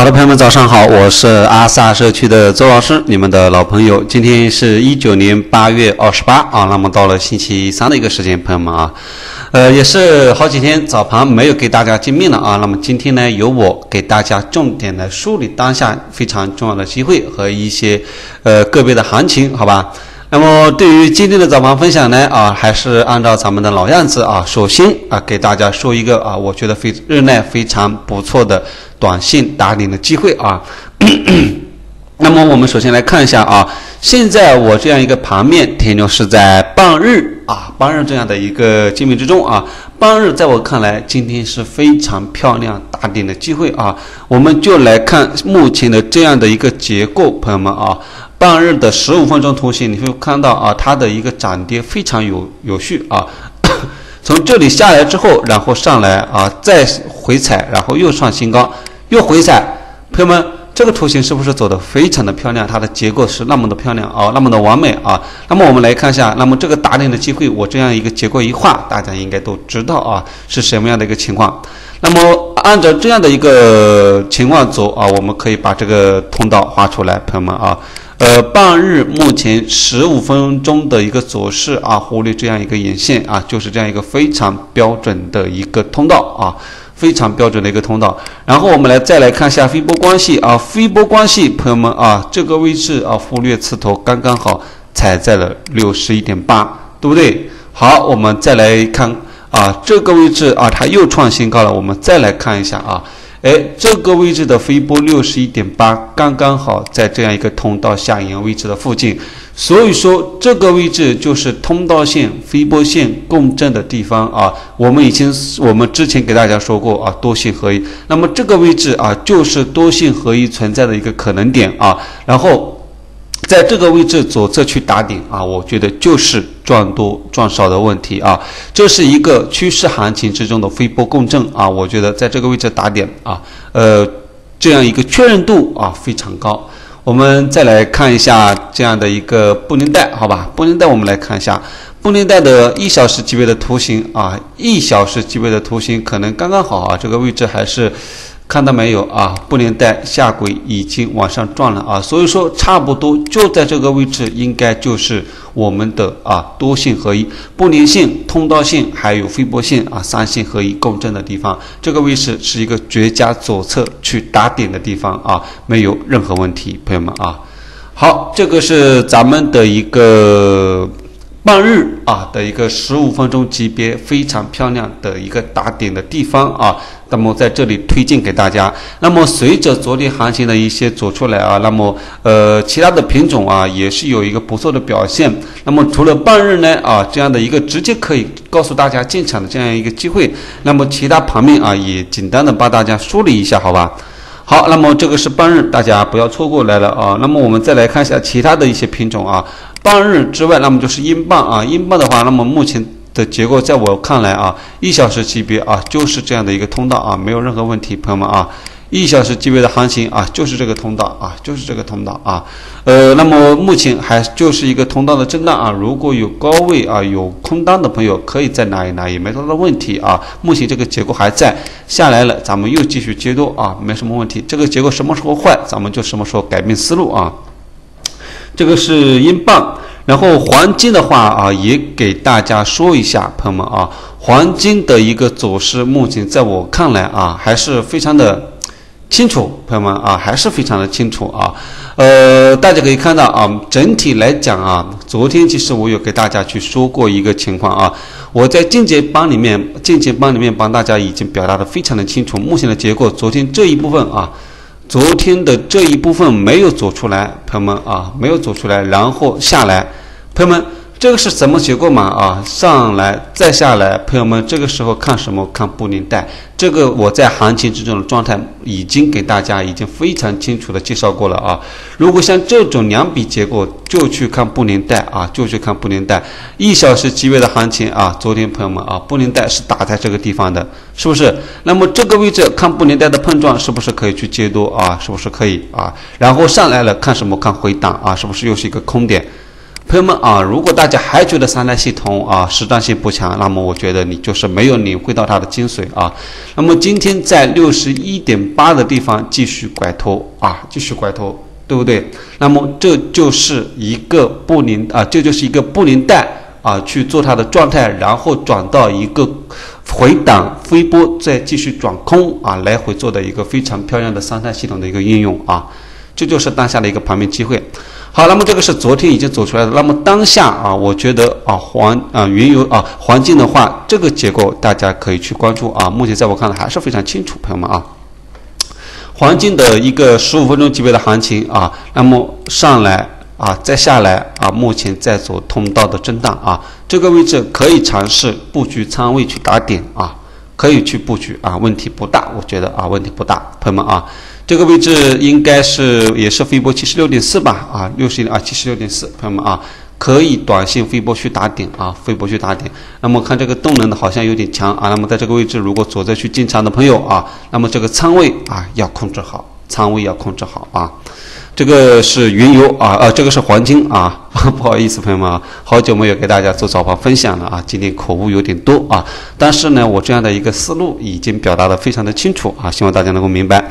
好的，朋友们，早上好，我是阿萨社区的周老师，你们的老朋友。今天是一九年八月二十八啊，那么到了星期三的一个时间，朋友们啊，呃，也是好几天早盘没有给大家见面了啊。那么今天呢，由我给大家重点来梳理当下非常重要的机会和一些呃个别的行情，好吧？那么对于今天的早盘分享呢，啊，还是按照咱们的老样子啊，首先啊，给大家说一个啊，我觉得非日内非常不错的短线打顶的机会啊。那么我们首先来看一下啊，现在我这样一个盘面停留是在半日啊，半日这样的一个界面之中啊，半日在我看来今天是非常漂亮打顶的机会啊，我们就来看目前的这样的一个结构，朋友们啊。半日的十五分钟图形，你会看到啊，它的一个涨跌非常有有序啊。从这里下来之后，然后上来啊，再回踩，然后又创新高，又回踩。朋友们，这个图形是不是走的非常的漂亮？它的结构是那么的漂亮啊，那么的完美啊。那么我们来看一下，那么这个打点的机会，我这样一个结构一画，大家应该都知道啊，是什么样的一个情况。那么按照这样的一个情况走啊，我们可以把这个通道画出来，朋友们啊。呃，半日目前十五分钟的一个走势啊，忽略这样一个眼线啊，就是这样一个非常标准的一个通道啊，非常标准的一个通道。然后我们来再来看一下飞波关系啊，飞波关系，朋友们啊，这个位置啊，忽略刺头刚刚好踩在了六十一点八，对不对？好，我们再来看啊，这个位置啊，它又创新高了，我们再来看一下啊。哎，这个位置的飞波六十一点八，刚刚好在这样一个通道下沿位置的附近，所以说这个位置就是通道线、飞波线共振的地方啊。我们已经我们之前给大家说过啊，多线合一，那么这个位置啊，就是多线合一存在的一个可能点啊，然后。在这个位置左侧去打顶啊，我觉得就是赚多赚少的问题啊，这是一个趋势行情之中的飞波共振啊，我觉得在这个位置打点啊，呃，这样一个确认度啊非常高。我们再来看一下这样的一个布林带，好吧？布林带我们来看一下布林带的一小时级别的图形啊，一小时级别的图形可能刚刚好啊，这个位置还是。看到没有啊？布林带下轨已经往上转了啊，所以说差不多就在这个位置，应该就是我们的啊多线合一、布林线、通道线还有飞波线啊三线合一共振的地方。这个位置是一个绝佳左侧去打点的地方啊，没有任何问题，朋友们啊。好，这个是咱们的一个。半日啊的一个十五分钟级别非常漂亮的一个打点的地方啊，那么在这里推荐给大家。那么随着昨天行情的一些走出来啊，那么呃其他的品种啊也是有一个不错的表现。那么除了半日呢啊这样的一个直接可以告诉大家进场的这样一个机会，那么其他盘面啊也简单的帮大家梳理一下，好吧？好，那么这个是半日，大家不要错过来了啊。那么我们再来看一下其他的一些品种啊。半日之外，那么就是英镑啊，英镑的话，那么目前的结构在我看来啊，一小时级别啊，就是这样的一个通道啊，没有任何问题，朋友们啊，一小时级别的行情啊，就是这个通道啊，就是这个通道啊，呃，那么目前还就是一个通道的震荡啊，如果有高位啊有空单的朋友，可以再拿一拿，也没多大问题啊。目前这个结构还在，下来了，咱们又继续接多啊，没什么问题。这个结构什么时候坏，咱们就什么时候改变思路啊。这个是英镑，然后黄金的话啊，也给大家说一下，朋友们啊，黄金的一个走势，目前在我看来啊，还是非常的清楚，朋友们啊，还是非常的清楚啊。呃，大家可以看到啊，整体来讲啊，昨天其实我有给大家去说过一个情况啊，我在进阶班里面，进阶班里面帮大家已经表达的非常的清楚，目前的结果，昨天这一部分啊。昨天的这一部分没有走出来，朋友们啊，没有走出来，然后下来，朋友们。这个是怎么结构嘛？啊，上来再下来，朋友们，这个时候看什么？看布林带。这个我在行情之中的状态已经给大家已经非常清楚的介绍过了啊。如果像这种两笔结构，就去看布林带啊，就去看布林带。一小时级别的行情啊，昨天朋友们啊，布林带是打在这个地方的，是不是？那么这个位置看布林带的碰撞，是不是可以去接多啊？是不是可以啊？然后上来了看什么？看回档啊？是不是又是一个空点？朋友们啊，如果大家还觉得三代系统啊实战性不强，那么我觉得你就是没有领会到它的精髓啊。那么今天在六十一点八的地方继续拐头啊，继续拐头，对不对？那么这就是一个布林啊，这就是一个布林带啊，去做它的状态，然后转到一个回档飞波，再继续转空啊，来回做的一个非常漂亮的三代系统的一个应用啊，这就是当下的一个盘面机会。好，那么这个是昨天已经走出来的。那么当下啊，我觉得啊，黄啊，原油啊，黄金的话，这个结构大家可以去关注啊。目前在我看来还是非常清楚，朋友们啊，黄金的一个十五分钟级别的行情啊，那么上来啊，再下来啊，目前在走通道的震荡啊，这个位置可以尝试布局仓位去打点啊，可以去布局啊，问题不大，我觉得啊，问题不大，朋友们啊。这个位置应该是也是飞波七十六点四吧？啊，六十啊七十六点四，朋友们啊，可以短线飞波去打点啊，飞波去打点。那么看这个动能的好像有点强啊，那么在这个位置如果左侧去进场的朋友啊，那么这个仓位啊要控制好，仓位要控制好啊。这个是原油啊，呃，这个是黄金啊，不好意思，朋友们啊，好久没有给大家做早盘分享了啊，今天口误有点多啊，但是呢，我这样的一个思路已经表达的非常的清楚啊，希望大家能够明白。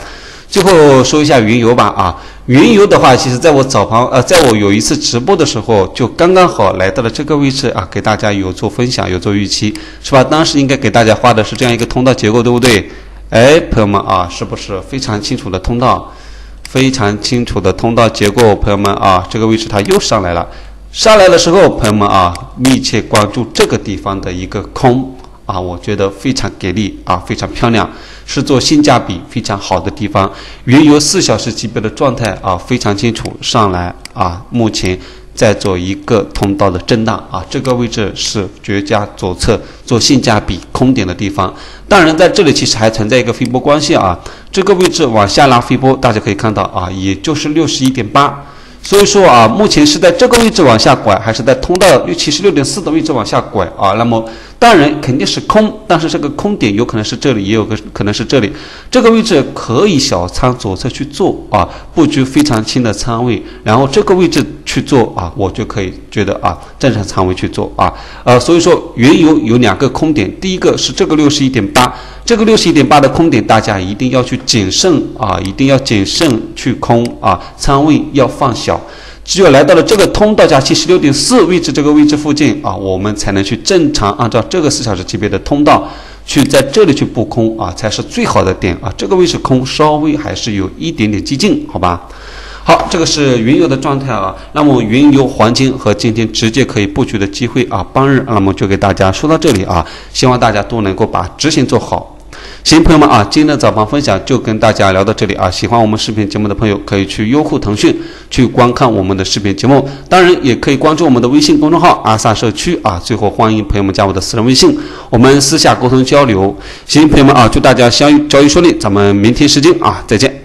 最后说一下原油吧啊，原油的话，其实在我早盘呃，在我有一次直播的时候，就刚刚好来到了这个位置啊，给大家有做分享，有做预期，是吧？当时应该给大家画的是这样一个通道结构，对不对？哎，朋友们啊，是不是非常清楚的通道？非常清楚的通道结构，朋友们啊，这个位置它又上来了，上来的时候，朋友们啊，密切关注这个地方的一个空。啊，我觉得非常给力啊，非常漂亮，是做性价比非常好的地方。原油四小时级别的状态啊，非常清楚上来啊，目前在做一个通道的震荡啊，这个位置是绝佳左侧做性价比空点的地方。当然，在这里其实还存在一个飞波关系啊，这个位置往下拉飞波，大家可以看到啊，也就是六十一点八。所以说啊，目前是在这个位置往下拐，还是在通道六七十六点四的位置往下拐啊？那么当然肯定是空，但是这个空点有可能是这里，也有个可能是这里。这个位置可以小仓左侧去做啊，布局非常轻的仓位，然后这个位置去做啊，我就可以觉得啊，正常仓位去做啊。呃，所以说原油有两个空点，第一个是这个六十一点八。这个六十一点八的空点，大家一定要去谨慎啊，一定要谨慎去空啊，仓位要放小。只有来到了这个通道价七十六点四位置这个位置附近啊，我们才能去正常按照这个四小时级别的通道去在这里去布空啊，才是最好的点啊。这个位置空稍微还是有一点点激进，好吧？好，这个是原油的状态啊。那么原油、黄金和今天直接可以布局的机会啊，当日那么就给大家说到这里啊，希望大家都能够把执行做好。行，朋友们啊，今天的早盘分享就跟大家聊到这里啊。喜欢我们视频节目的朋友，可以去优酷腾讯去观看我们的视频节目，当然也可以关注我们的微信公众号阿萨社区啊。最后欢迎朋友们加我的私人微信，我们私下沟通交流。行，朋友们啊，祝大家交易交易顺利，咱们明天时间啊再见。